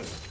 Yes.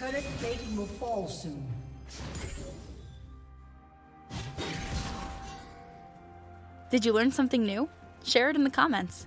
Plating will fall soon. Did you learn something new? Share it in the comments.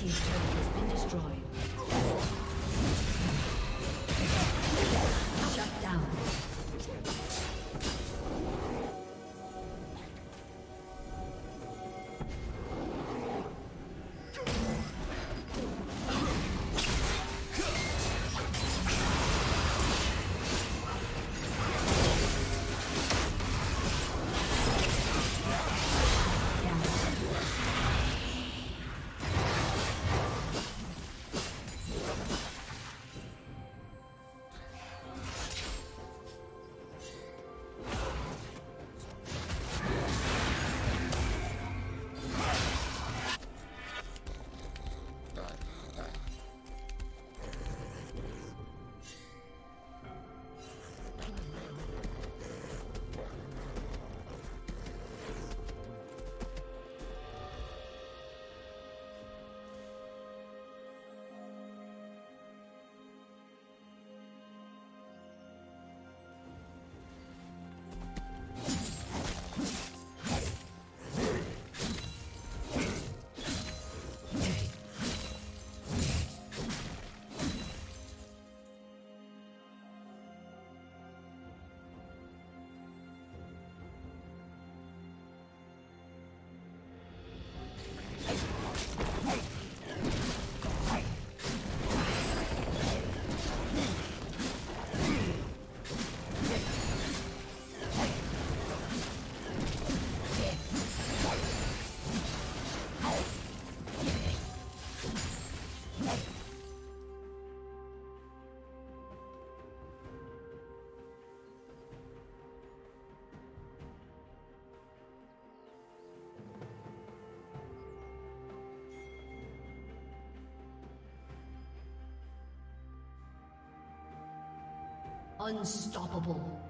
Team's Unstoppable.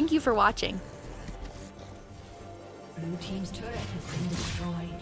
Thank you for watching. Blue team's turret has been destroyed.